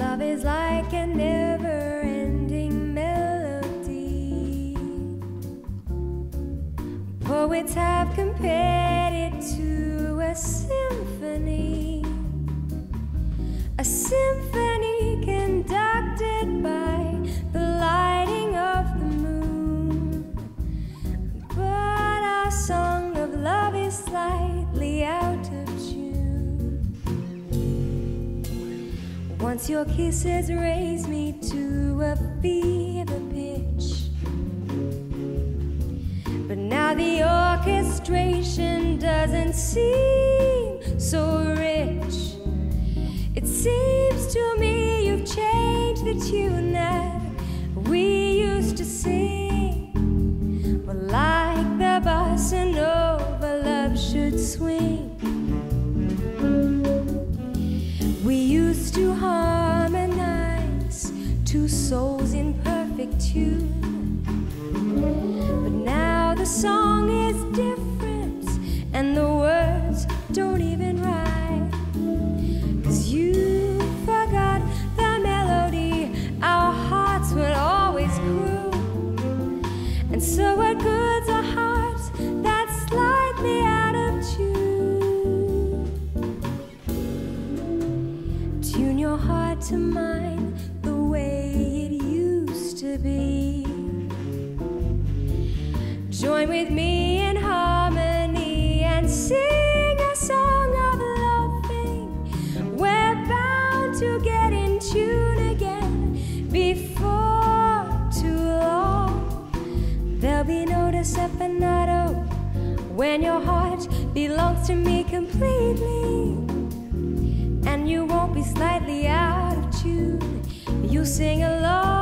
Love is like a never ending melody. Poets have compared it to a symphony. Once your kisses raise me to a fever pitch. But now the orchestration doesn't seem so rich. It seems to me you've changed the tune Join with me in harmony and sing a song of loving. We're bound to get in tune again before too long. There'll be no desafinado when your heart belongs to me completely. And you won't be slightly out of tune. You sing along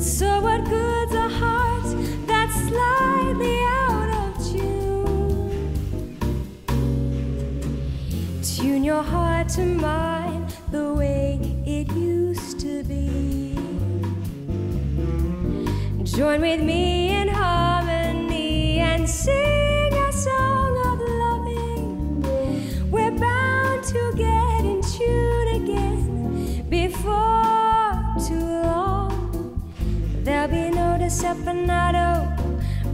So, what good's a heart that's slightly out of tune? Tune your heart to mine the way it used to be. Join with me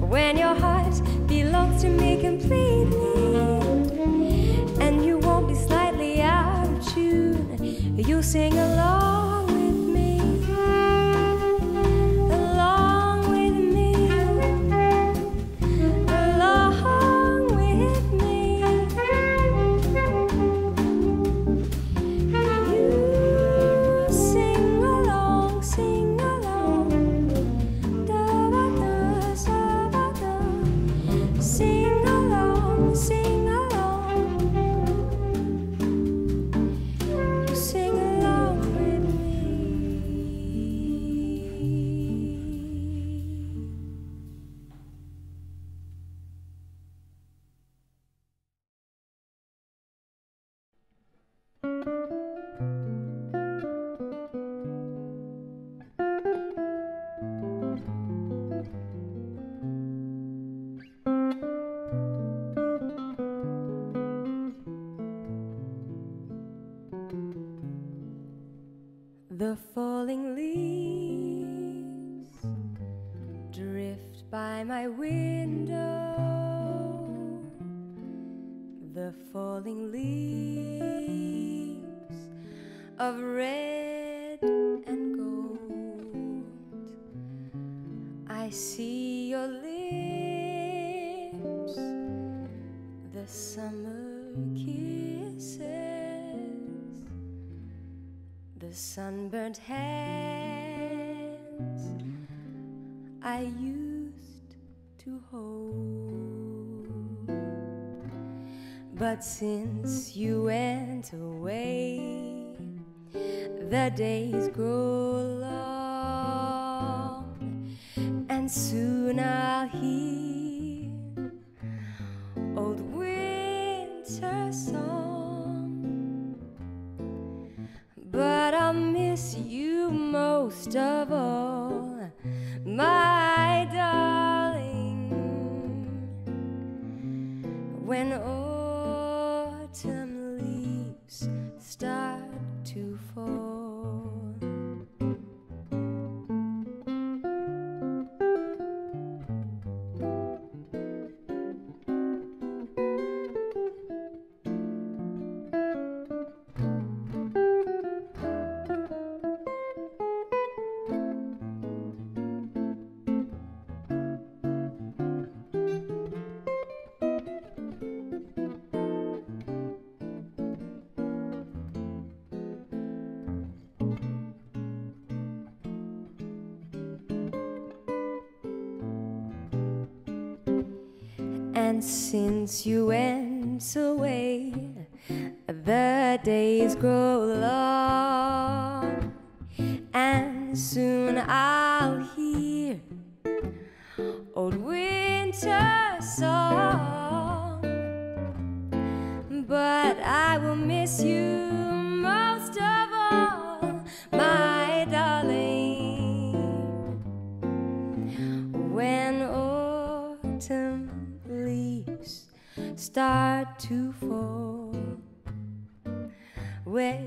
when your heart belongs to me completely. And you won't be slightly out of tune. You sing along my window, the falling leaves of red and gold. I see your lips, the summer kisses, the sunburnt hands. I used to hold. But since you went away, the days grow long, and soon I'll hear old winter song. But I'll miss you most of all, my When autumn days grow long, and soon I'll hear old winter song. But I will miss you most of all, my darling. When autumn leaves start When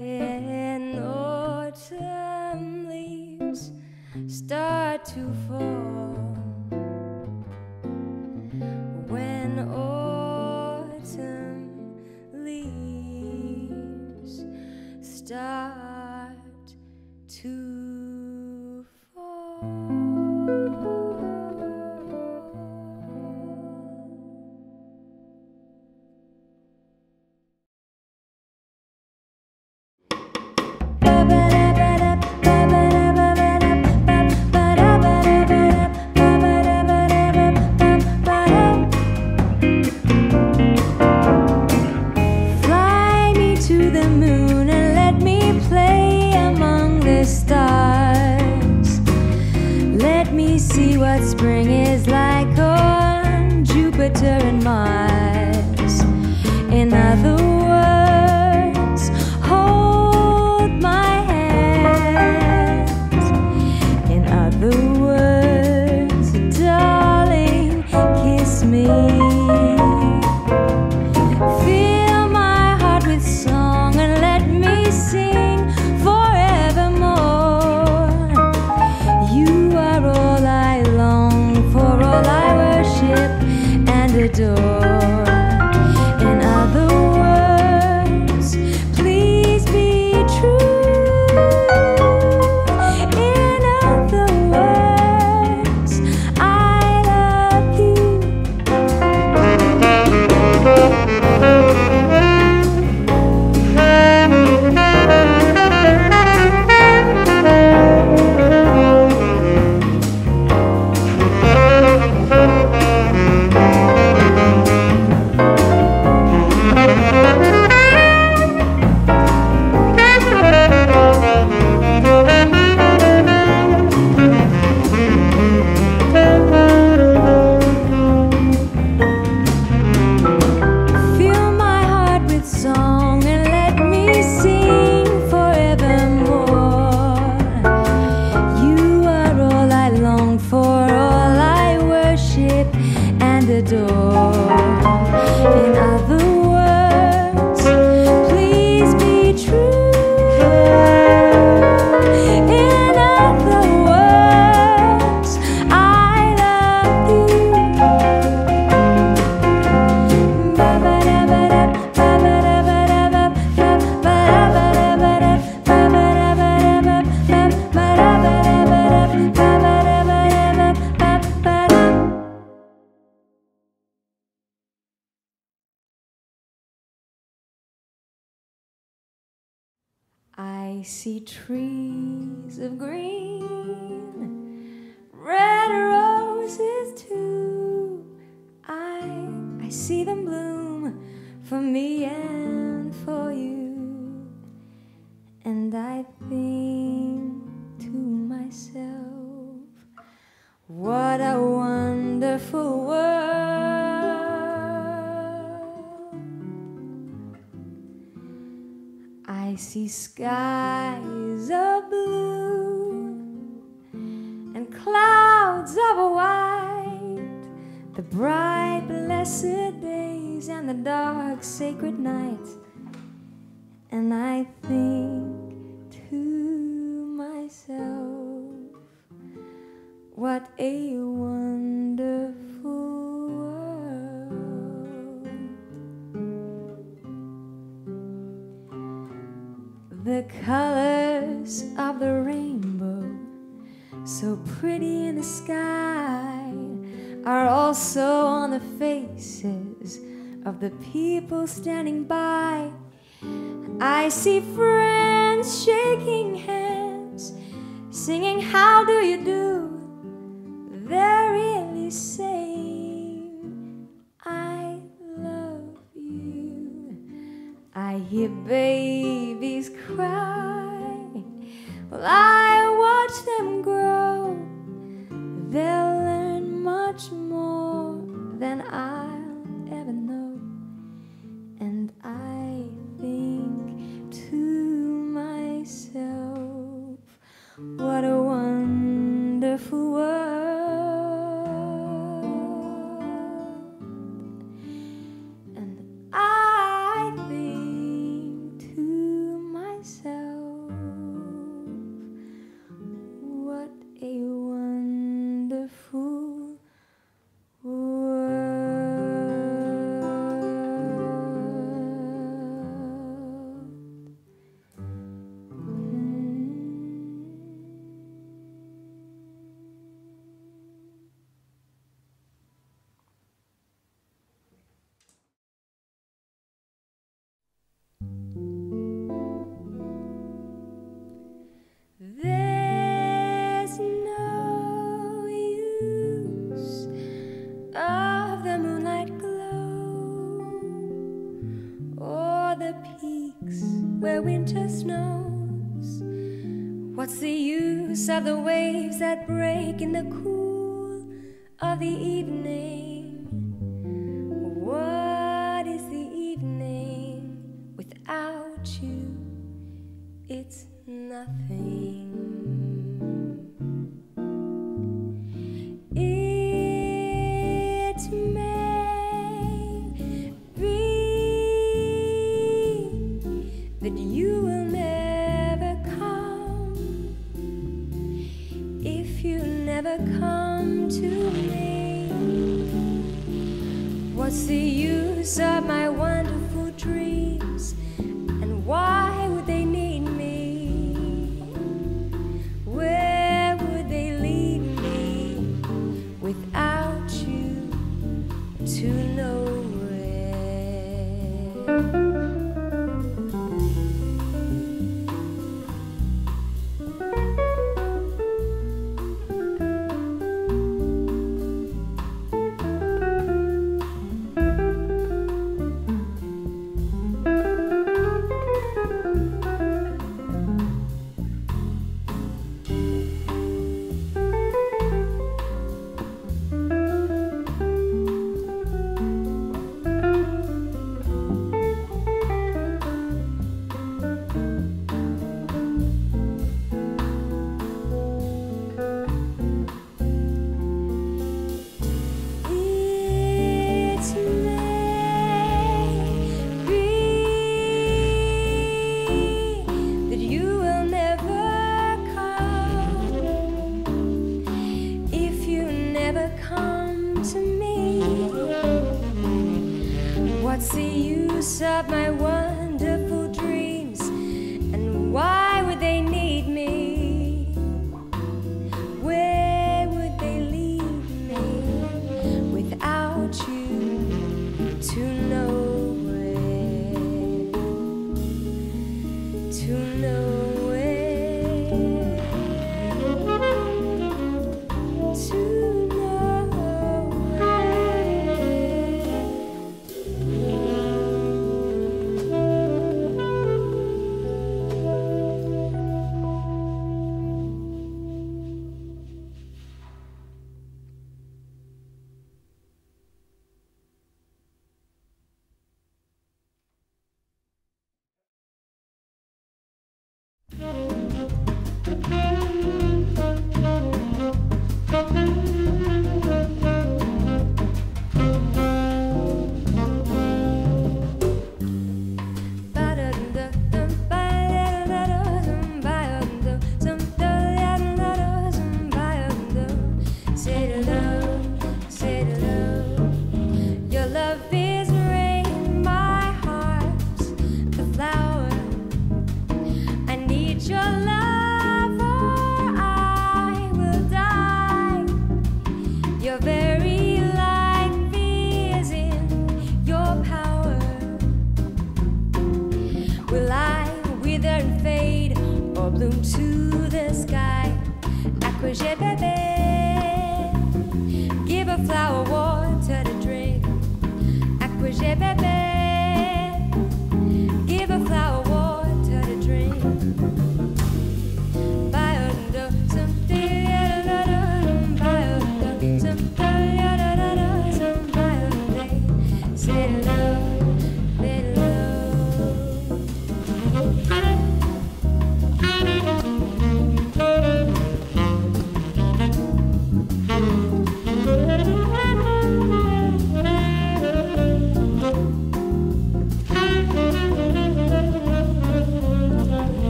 I see them bloom for me and for you. And I think to myself, what a wonderful world. I see sky. the dark, sacred night. And I think. people standing by. I see of the waves that break in the cool of the evening.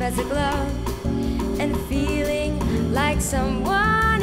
As a glove, and feeling like someone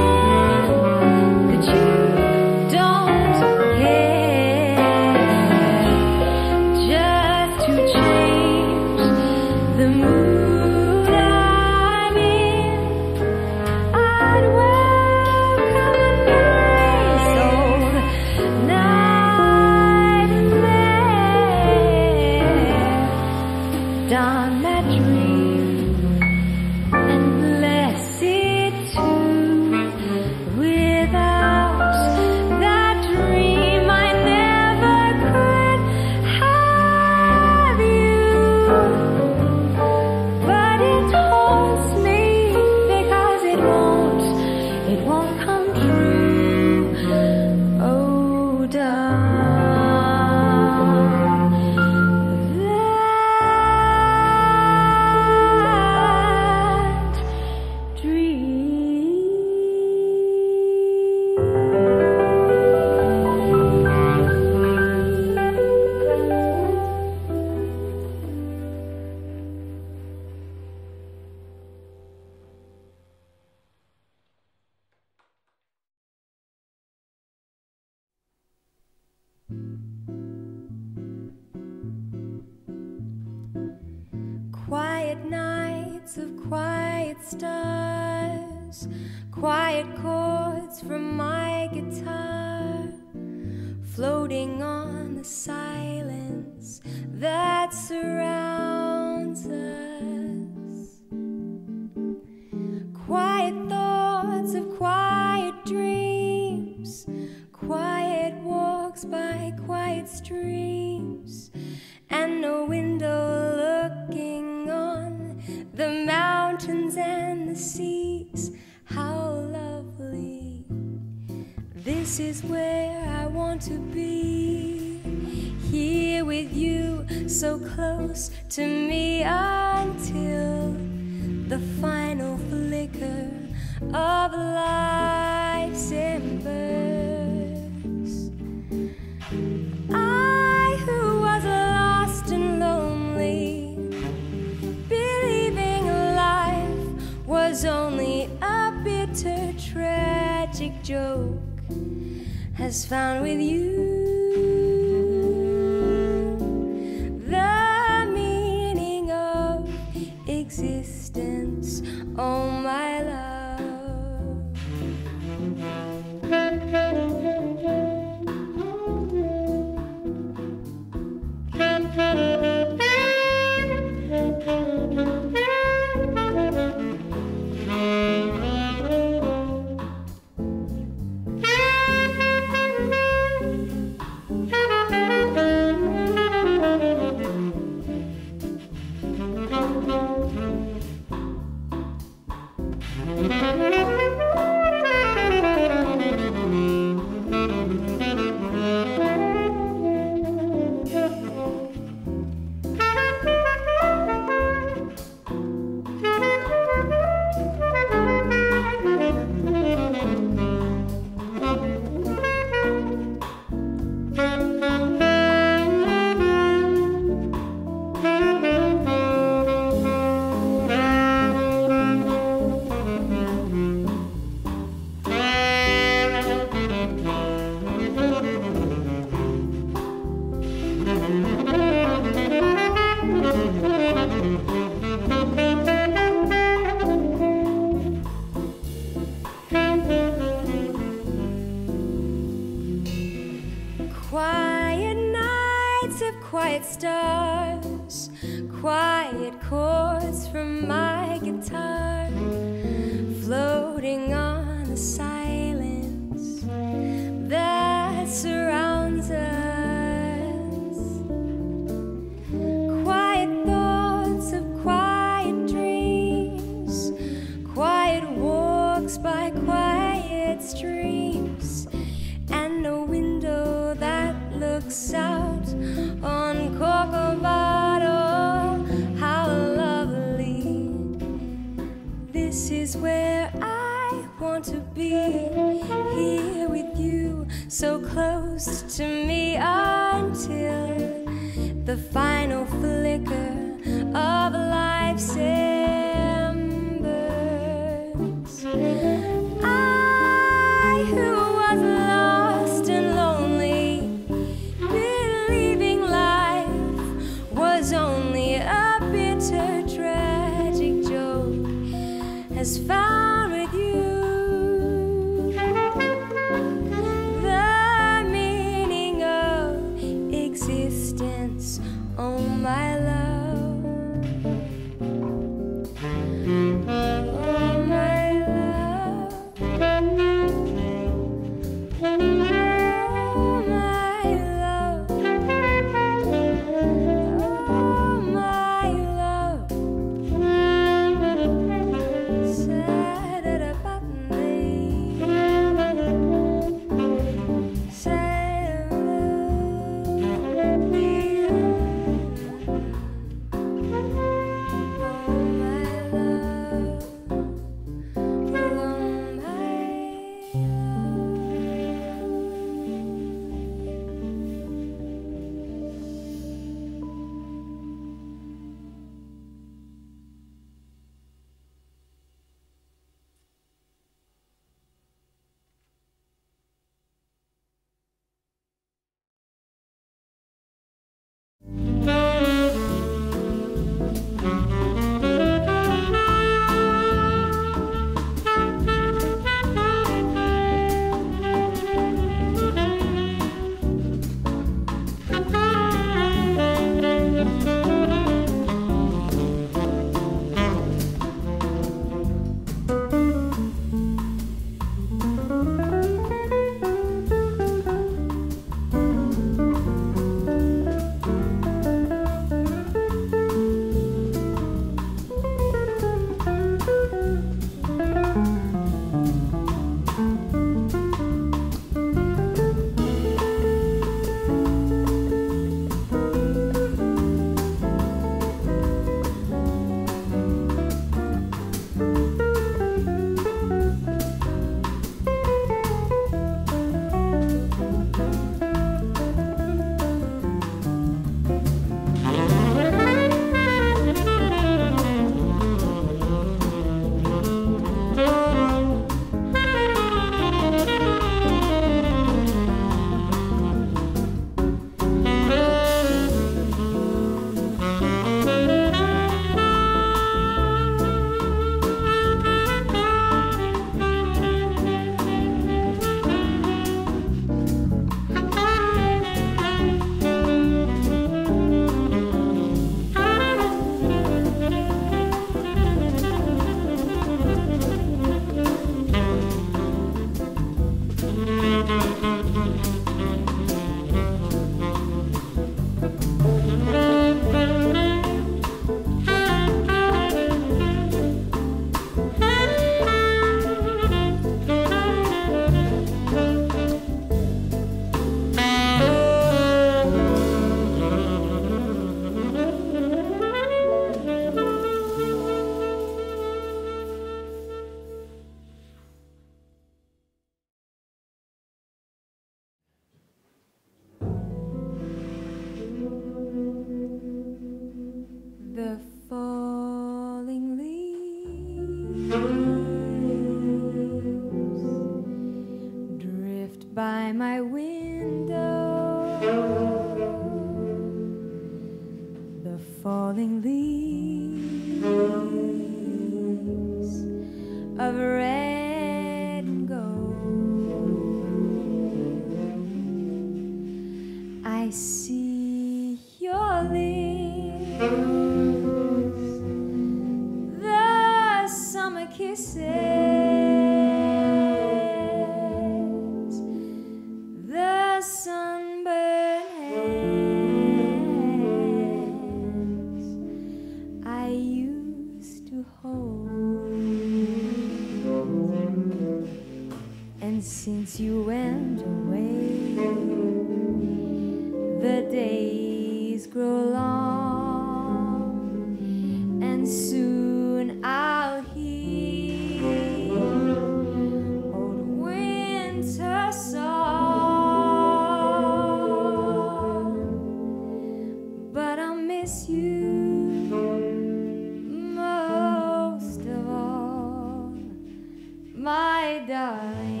darling.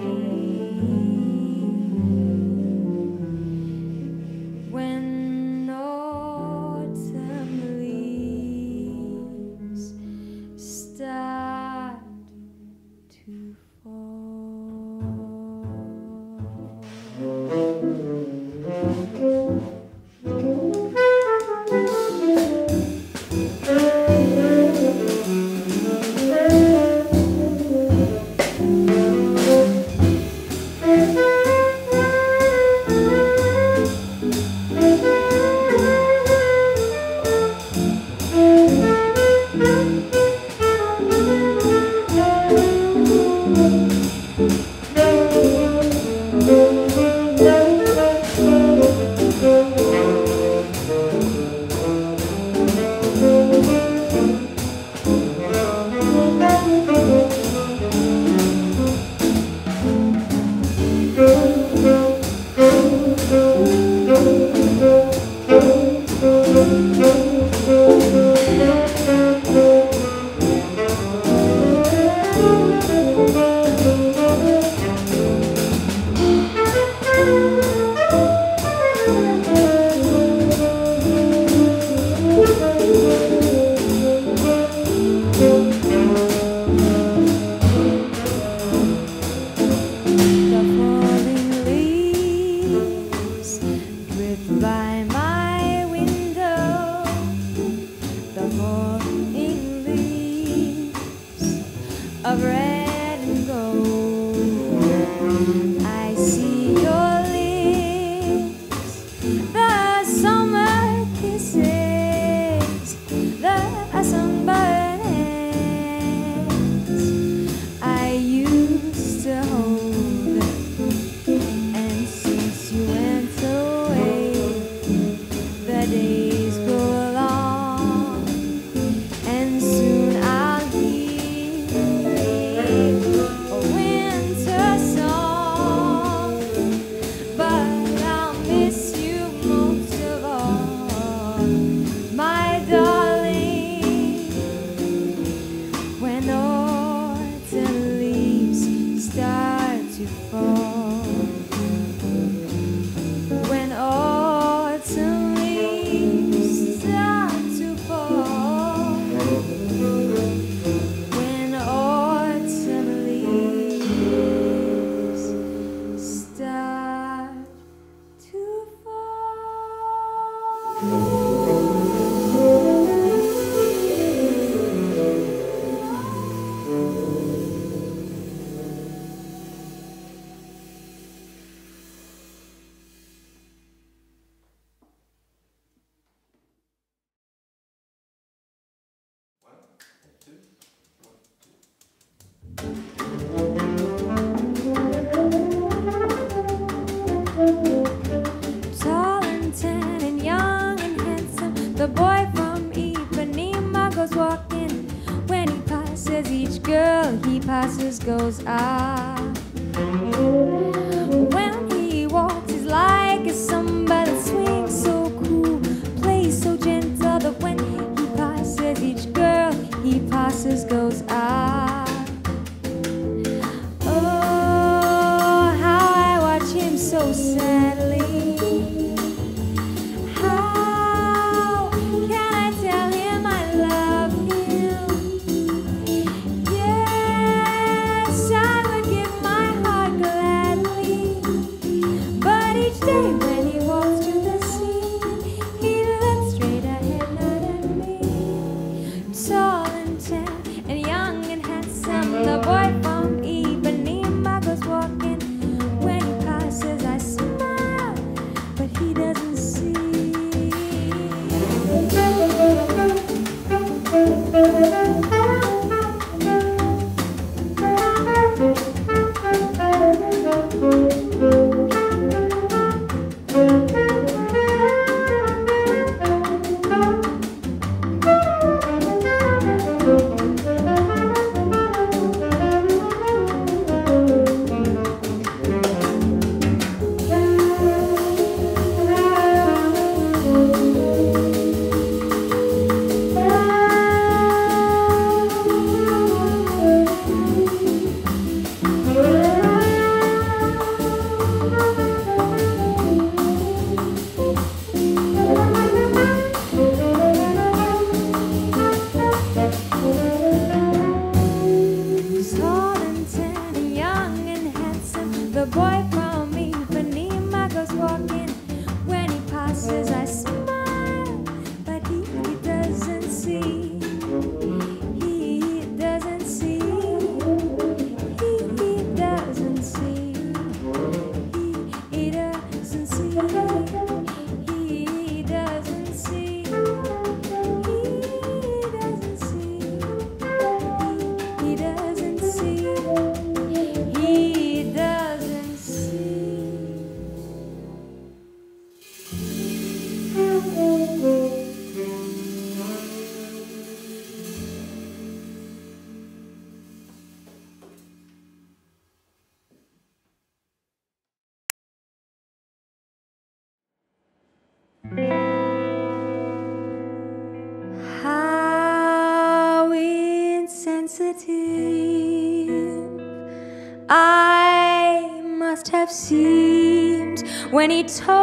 When he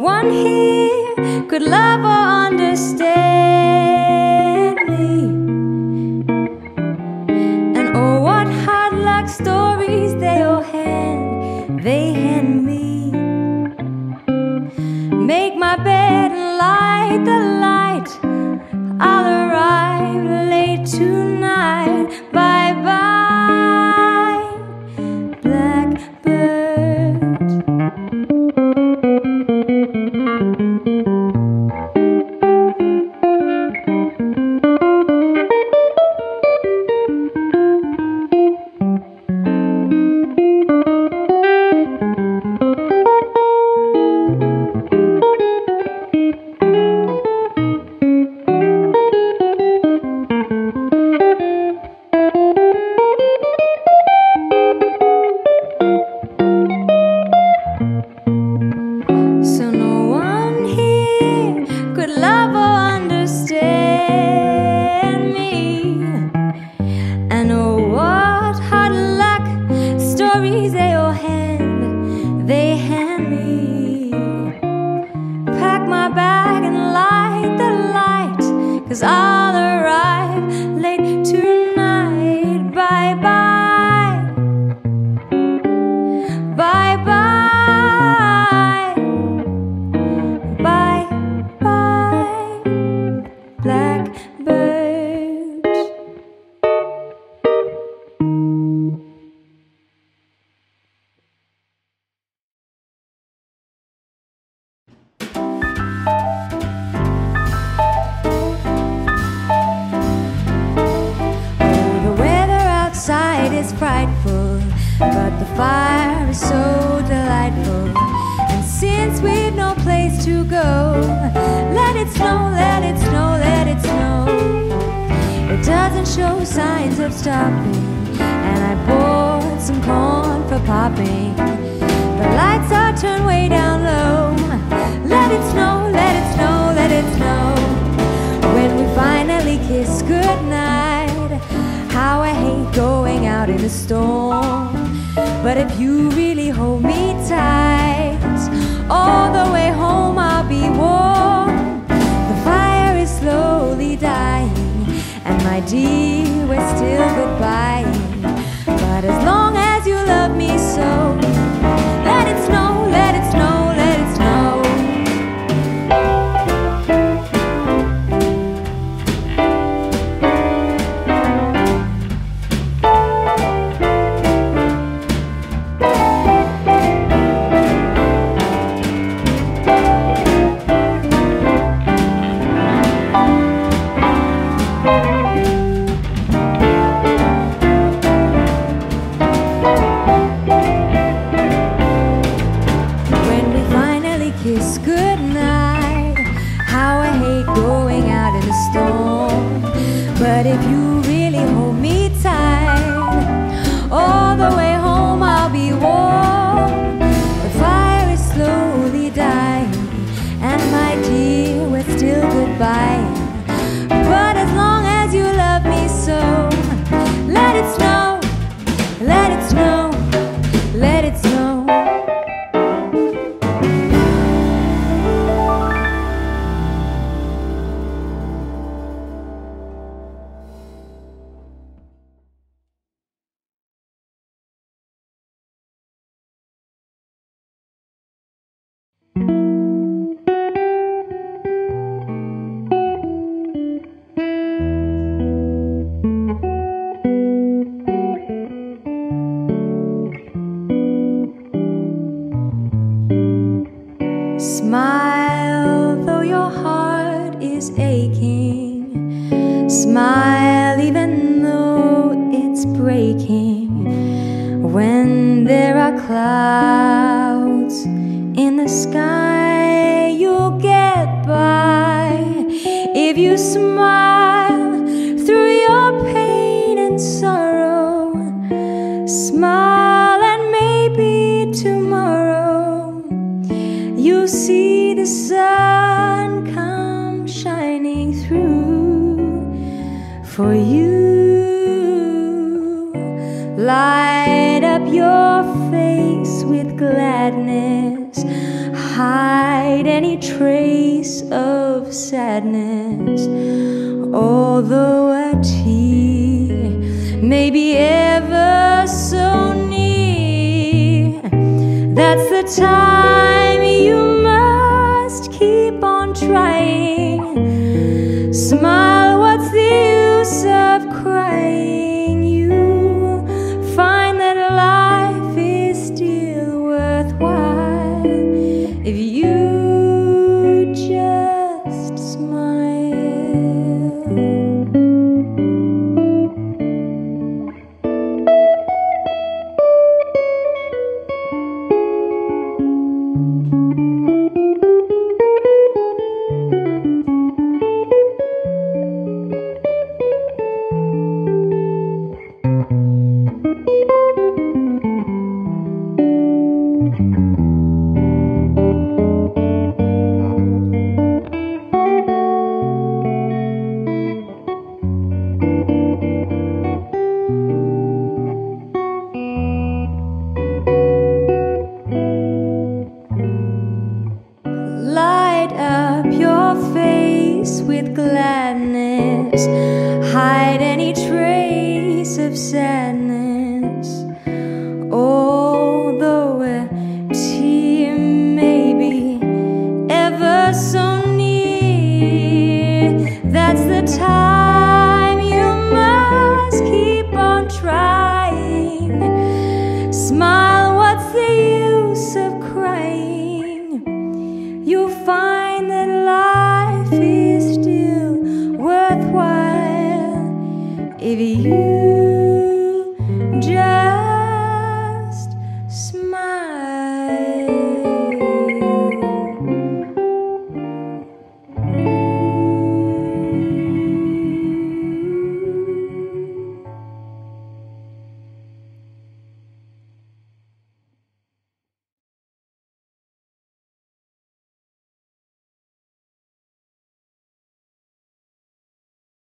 one here could love or understand. But the fire is so delightful. And since we've no place to go, let it snow, let it snow, let it snow. It doesn't show signs of stopping. And I bought some corn for popping. The lights are turned way down low. Let it snow, let it snow, let it snow. When we finally kiss goodnight, how I hate going out in the storm. But if you really hold me tight, all the way home I'll be warm. The fire is slowly dying, and my dear, we're still goodbye. it's not